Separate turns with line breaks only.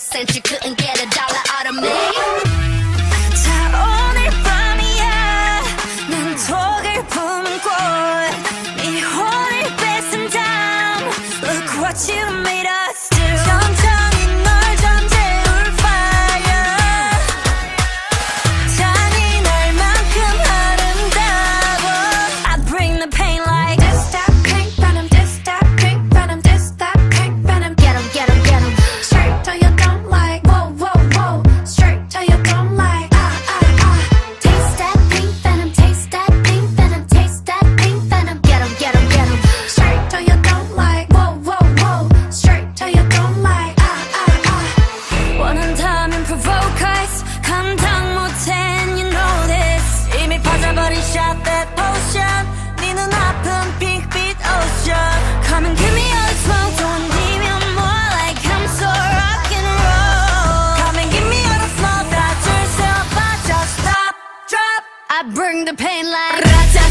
cents you couldn't get a dollar out of me
자 오늘 밤이야 난 독을 품고 네 혼을 뺏은 다음 Look what you made up I bring the pain like